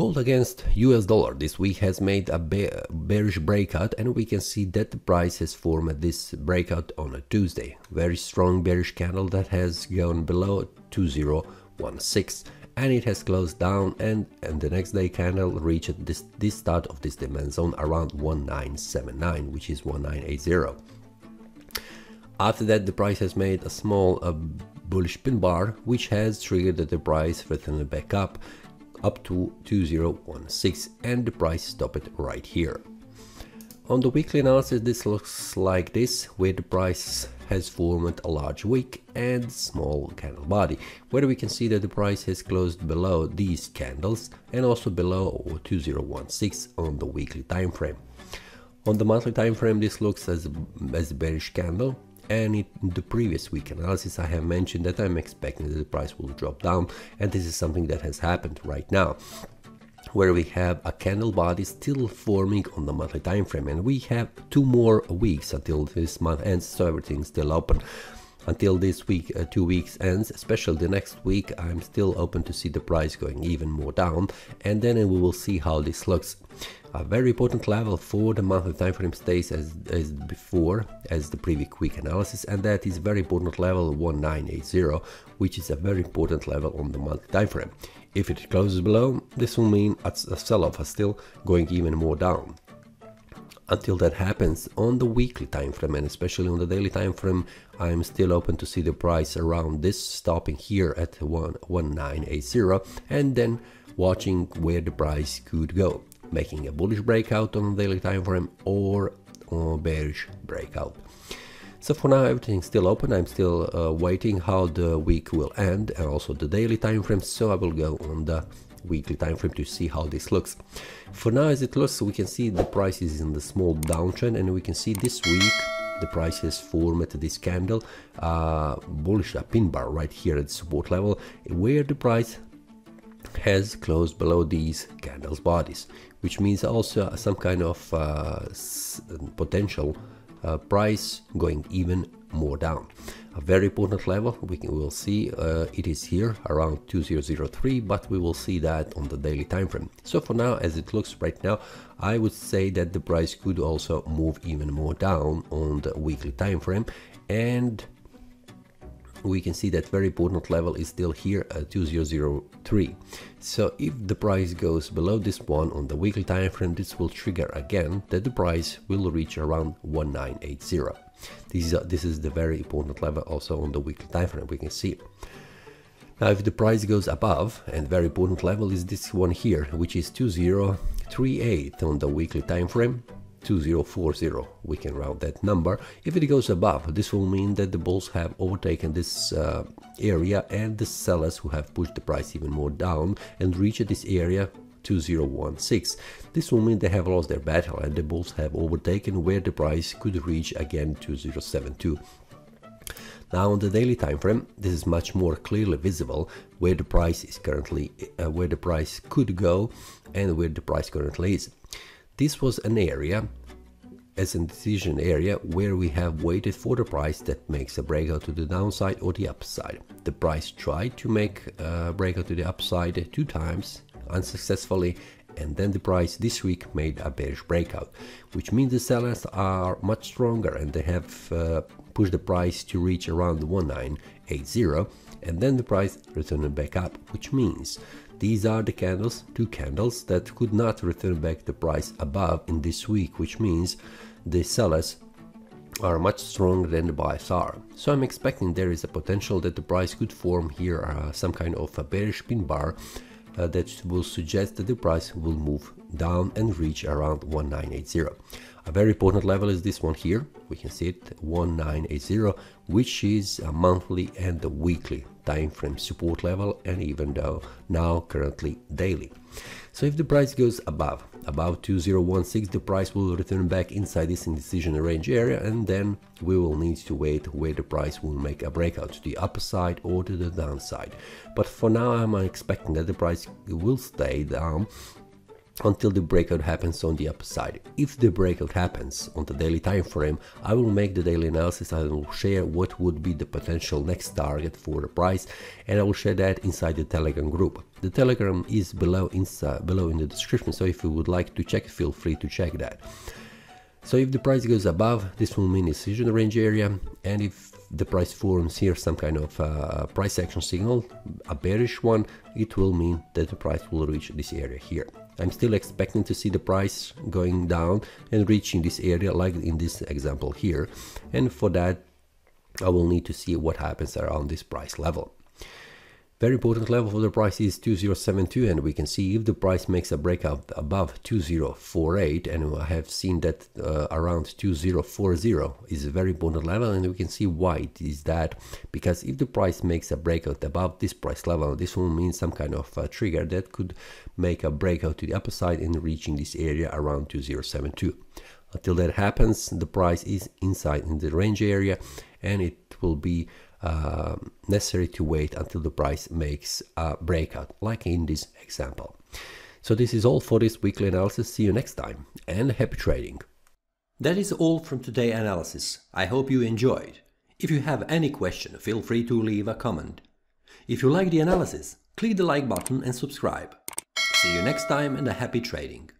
Gold against US dollar this week has made a bearish breakout and we can see that the price has formed this breakout on a Tuesday. Very strong bearish candle that has gone below 2016 and it has closed down and, and the next day candle reached this, this start of this demand zone around 1979 which is 1980. After that the price has made a small uh, bullish pin bar which has triggered the price for returning back up up to 2016 and the price stopped right here. On the weekly analysis this looks like this where the price has formed a large wick and small candle body where we can see that the price has closed below these candles and also below 2016 on the weekly time frame. On the monthly time frame this looks as, as a bearish candle and in the previous week analysis I have mentioned that I'm expecting that the price will drop down and this is something that has happened right now where we have a candle body still forming on the monthly time frame and we have two more weeks until this month ends so everything's still open. Until this week uh, two weeks ends especially the next week i'm still open to see the price going even more down and then we will see how this looks a very important level for the monthly time frame stays as, as before as the previous quick analysis and that is very important level 1980 which is a very important level on the monthly time frame. If it closes below this will mean a sell-off is still going even more down. Until that happens on the weekly time frame and especially on the daily time frame i'm still open to see the price around this stopping here at 1980 and then watching where the price could go making a bullish breakout on the daily time frame or a bearish breakout. So for now everything's still open. I'm still uh, waiting how the week will end and also the daily time frame. So i will go on the weekly time frame to see how this looks. For now as it looks we can see the price is in the small downtrend and we can see this week the price has formed this candle uh, bullish a pin bar right here at support level where the price has closed below these candles bodies which means also some kind of uh, potential uh, price going even more down. A very important level we can, will see uh, it is here around 2003 but we will see that on the daily time frame. So for now as it looks right now i would say that the price could also move even more down on the weekly time frame and we can see that very important level is still here at 2003 so if the price goes below this one on the weekly time frame this will trigger again that the price will reach around 1980 this is, this is the very important level also on the weekly time frame we can see. Now if the price goes above and very important level is this one here which is 2038 on the weekly time frame 2040 we can round that number. If it goes above this will mean that the bulls have overtaken this uh, area and the sellers who have pushed the price even more down and reached this area 2016 this will mean they have lost their battle and the bulls have overtaken where the price could reach again 2072 now on the daily time frame, this is much more clearly visible where the price is currently, uh, where the price could go and where the price currently is. This was an area as a decision area where we have waited for the price that makes a breakout to the downside or the upside. The price tried to make a breakout to the upside two times unsuccessfully and then the price this week made a bearish breakout which means the sellers are much stronger and they have uh, pushed the price to reach around 1980 and then the price returned back up which means these are the candles, two candles that could not return back the price above in this week, which means the sellers are much stronger than the buyers are. So I'm expecting there is a potential that the price could form here uh, some kind of a bearish pin bar uh, that will suggest that the price will move down and reach around 1980. A very important level is this one here, we can see it 1980, which is a monthly and a weekly time frame support level and even though now currently daily. So if the price goes above, above 2016, the price will return back inside this indecision range area and then we will need to wait where the price will make a breakout to the upper side or to the downside. But for now I'm expecting that the price will stay down until the breakout happens on the upside. If the breakout happens on the daily time frame, I will make the daily analysis. I will share what would be the potential next target for the price, and I will share that inside the Telegram group. The Telegram is below below in the description, so if you would like to check, feel free to check that. So if the price goes above, this will mean decision range area, and if the price forms here some kind of uh, price action signal, a bearish one, it will mean that the price will reach this area here. I'm still expecting to see the price going down and reaching this area like in this example here. And for that, I will need to see what happens around this price level. Very important level for the price is 2072 and we can see if the price makes a breakout above 2048 and I have seen that uh, around 2040 is a very important level and we can see why it is that. Because if the price makes a breakout above this price level this will mean some kind of uh, trigger that could make a breakout to the upper side and reaching this area around 2072 until that happens the price is inside in the range area and it will be uh, necessary to wait until the price makes a breakout, like in this example. So this is all for this weekly analysis. See you next time and happy trading. That is all from today's analysis. I hope you enjoyed. If you have any question, feel free to leave a comment. If you like the analysis, click the like button and subscribe. See you next time and a happy trading.